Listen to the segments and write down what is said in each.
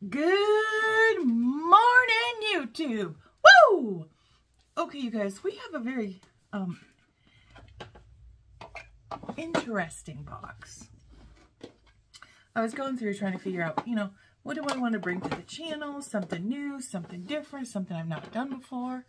Good morning, YouTube. Woo! Okay, you guys, we have a very um interesting box. I was going through trying to figure out, you know, what do I want to bring to the channel? Something new, something different, something I've not done before.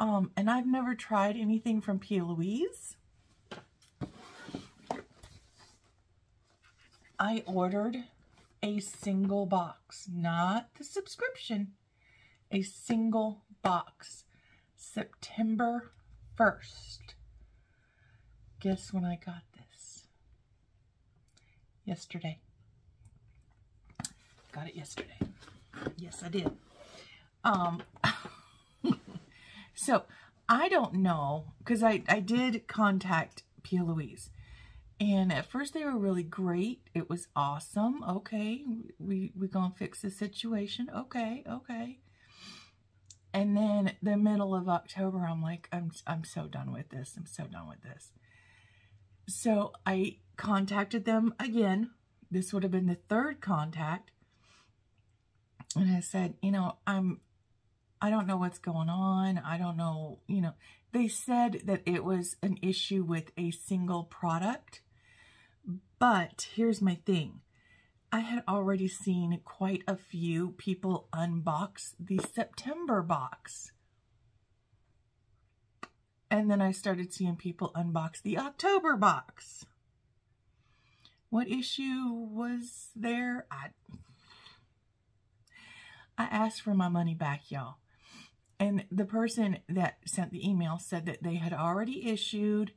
Um, and I've never tried anything from P. Louise. I ordered a single box, not the subscription, a single box, September 1st. Guess when I got this? Yesterday. Got it yesterday. Yes, I did. Um, so I don't know, because I, I did contact P. Louise and at first they were really great. It was awesome. Okay, we we gonna fix the situation. Okay, okay. And then the middle of October, I'm like, I'm I'm so done with this. I'm so done with this. So I contacted them again. This would have been the third contact. And I said, you know, I'm I don't know what's going on. I don't know, you know. They said that it was an issue with a single product but here's my thing. I had already seen quite a few people unbox the September box. And then I started seeing people unbox the October box. What issue was there? I, I asked for my money back, y'all. And the person that sent the email said that they had already issued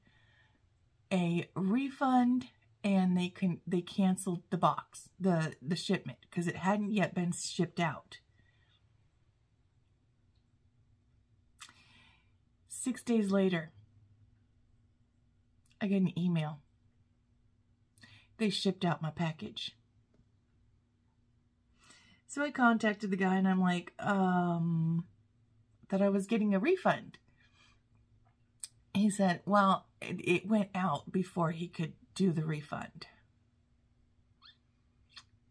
a refund and they can they canceled the box, the the shipment because it hadn't yet been shipped out. 6 days later, I get an email. They shipped out my package. So I contacted the guy and I'm like, um, that I was getting a refund. He said, well, it, it went out before he could do the refund.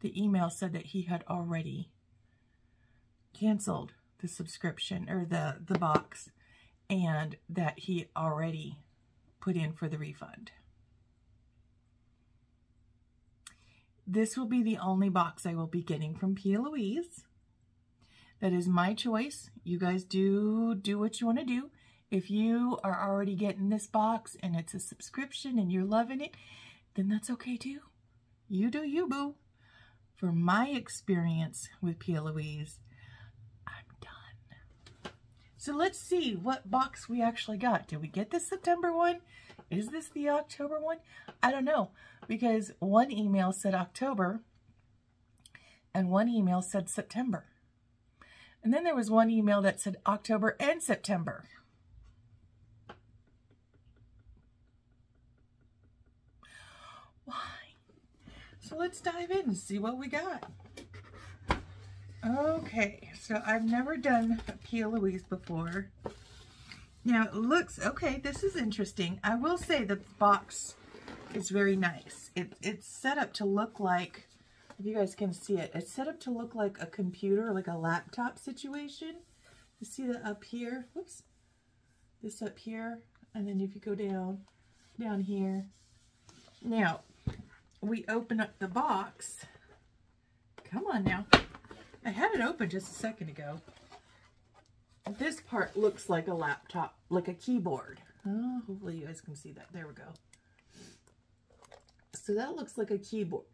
The email said that he had already canceled the subscription or the, the box and that he already put in for the refund. This will be the only box I will be getting from P. Louise. That is my choice. You guys do do what you want to do. If you are already getting this box and it's a subscription and you're loving it, then that's okay too. You do you, boo. For my experience with P. Louise, I'm done. So let's see what box we actually got. Did we get the September one? Is this the October one? I don't know because one email said October and one email said September. And then there was one email that said October and September. So let's dive in and see what we got. Okay, so I've never done a P. Louise before. Now it looks, okay, this is interesting. I will say the box is very nice. It, it's set up to look like, if you guys can see it, it's set up to look like a computer, like a laptop situation. You see that up here? Whoops. This up here. And then if you go down, down here. Now, we open up the box. Come on now. I had it open just a second ago. This part looks like a laptop, like a keyboard. Oh, hopefully you guys can see that. There we go. So that looks like a keyboard.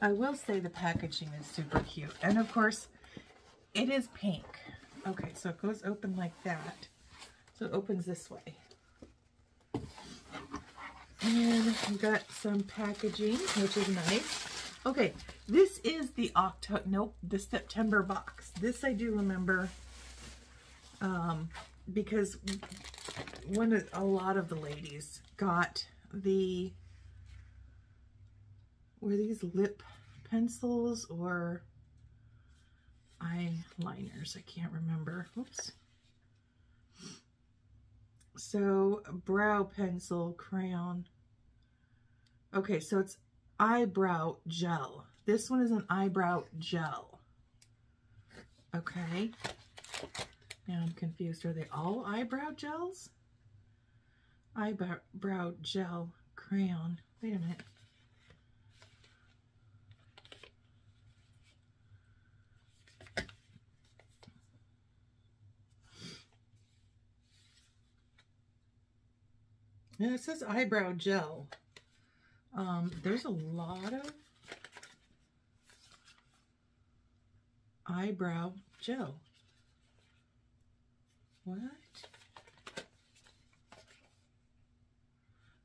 I will say the packaging is super cute. And of course, it is pink. Okay, so it goes open like that. So it opens this way. And we got some packaging, which is nice. Okay, this is the October, nope, the September box. This I do remember um, because one of, a lot of the ladies got the, were these lip pencils or eyeliners? I can't remember. Oops. So brow pencil, crayon. Okay, so it's eyebrow gel. This one is an eyebrow gel. Okay. Now I'm confused. Are they all eyebrow gels? Eyebrow gel crayon. Wait a minute. Yeah, it says eyebrow gel. Um, there's a lot of eyebrow gel. What?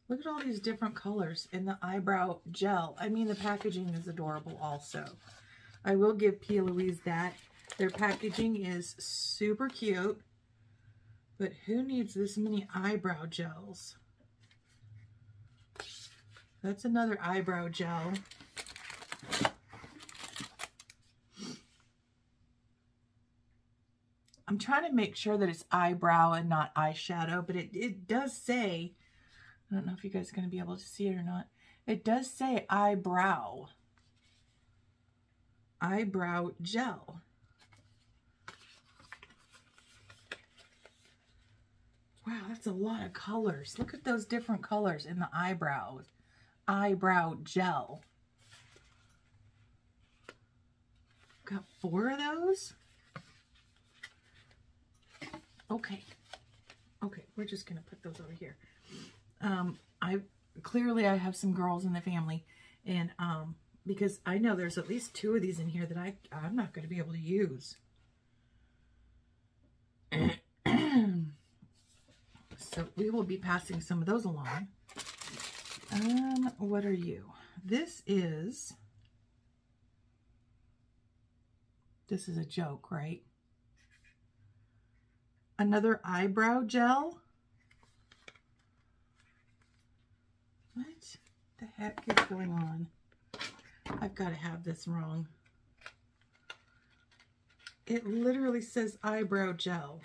Look at all these different colors in the eyebrow gel. I mean, the packaging is adorable also. I will give P. Louise that. Their packaging is super cute. But who needs this many eyebrow gels? That's another eyebrow gel. I'm trying to make sure that it's eyebrow and not eyeshadow, but it, it does say, I don't know if you guys are going to be able to see it or not. It does say eyebrow. Eyebrow gel. Wow, that's a lot of colors. Look at those different colors in the eyebrows eyebrow gel. Got four of those? Okay. Okay, we're just going to put those over here. Um, I clearly I have some girls in the family and um, because I know there's at least two of these in here that I, I'm not going to be able to use. so we will be passing some of those along. Um, what are you? This is, this is a joke, right? Another eyebrow gel. What the heck is going on? I've got to have this wrong. It literally says eyebrow gel.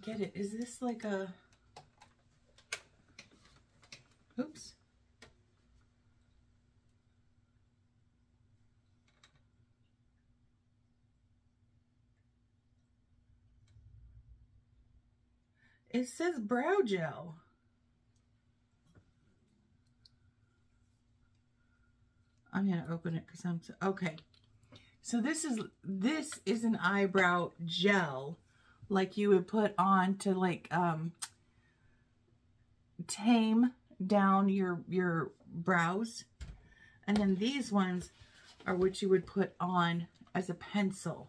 Get it. Is this like a... Oops. It says brow gel. I'm going to open it because I'm... Okay. So this is this is an eyebrow gel like you would put on to like um, tame down your, your brows. And then these ones are what you would put on as a pencil.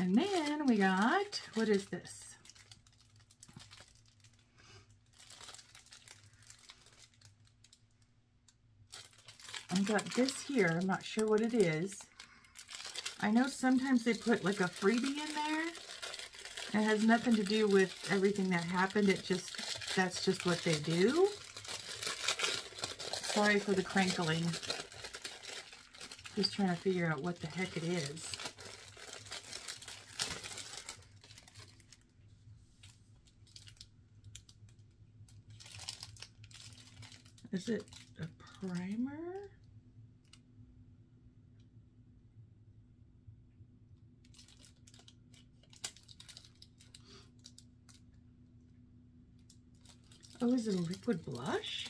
And then we got, what is this? I got this here. I'm not sure what it is. I know sometimes they put like a freebie in there. It has nothing to do with everything that happened. It just, that's just what they do. Sorry for the crinkling. Just trying to figure out what the heck it is. Is it a primer? Oh, is it a liquid blush?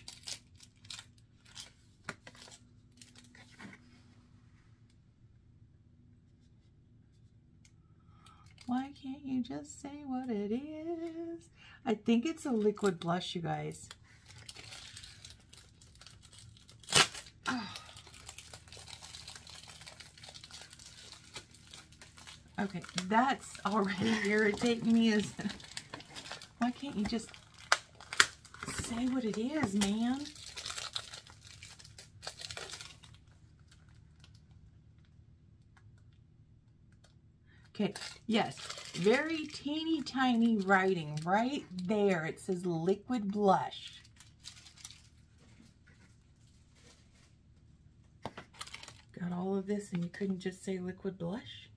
Why can't you just say what it is? I think it's a liquid blush, you guys. Oh. Okay, that's already irritating me. Is why can't you just say what it is, man. Okay, yes, very teeny tiny writing right there. It says liquid blush. Got all of this and you couldn't just say liquid blush?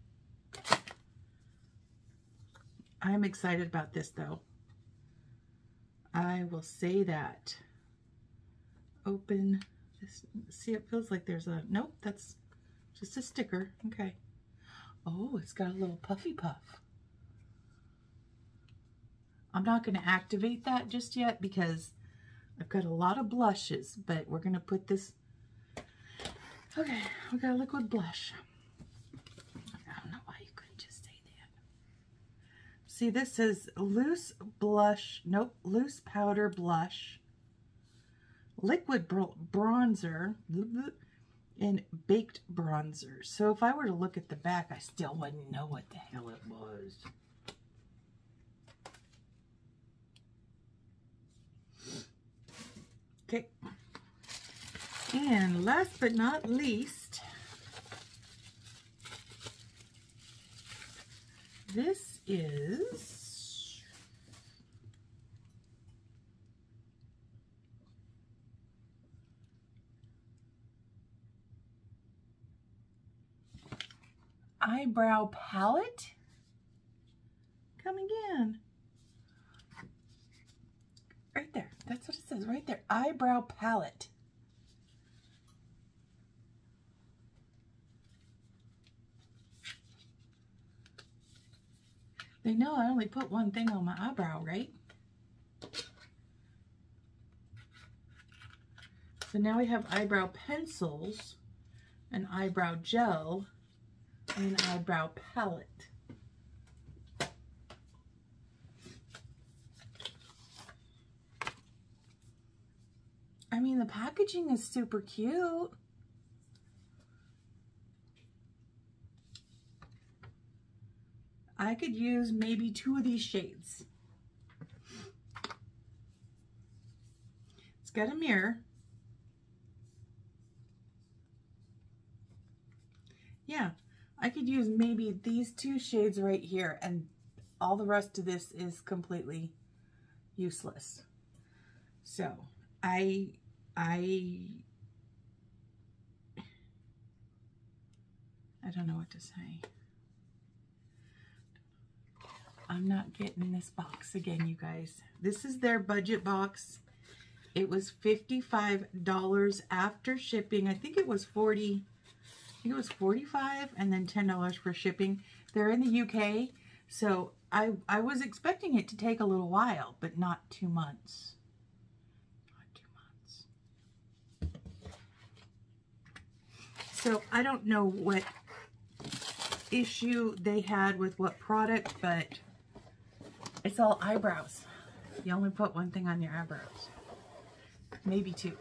I'm excited about this though. I will say that. Open. See, it feels like there's a, nope, that's just a sticker. Okay. Oh, it's got a little puffy puff. I'm not going to activate that just yet because I've got a lot of blushes, but we're going to put this, okay, we got a liquid blush. I don't know why you couldn't just say that. See, this says loose blush, nope, loose powder blush, liquid bronzer, and baked bronzer. So if I were to look at the back, I still wouldn't know what the hell it was. Okay. And last but not least, this is eyebrow palette. Come again. Right there. That's what it says right there. Eyebrow palette. They know I only put one thing on my eyebrow, right? So now we have eyebrow pencils, an eyebrow gel, and an eyebrow palette. I mean, the packaging is super cute. I could use maybe two of these shades. It's got a mirror. Yeah, I could use maybe these two shades right here and all the rest of this is completely useless. So I I I don't know what to say. I'm not getting this box again, you guys. This is their budget box. It was $55 after shipping. I think it was 40 I think it was 45 and then $10 for shipping. They're in the UK, so I, I was expecting it to take a little while, but not two months. Not two months. So I don't know what issue they had with what product, but it's all eyebrows. You only put one thing on your eyebrows. Maybe two.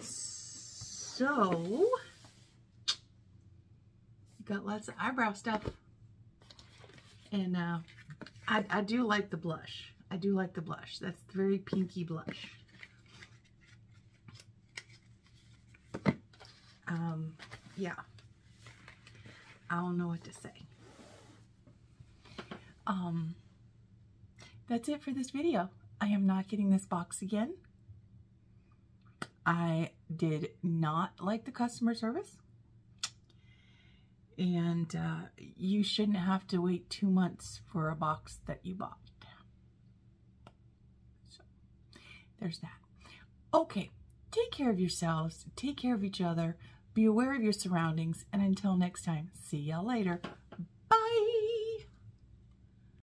So, you got lots of eyebrow stuff. And uh, I, I do like the blush. I do like the blush. That's very pinky blush. um, yeah, I don't know what to say. Um, that's it for this video. I am not getting this box again. I did not like the customer service. And uh, you shouldn't have to wait two months for a box that you bought. So, there's that. Okay, take care of yourselves. Take care of each other. Be aware of your surroundings, and until next time, see y'all later. Bye!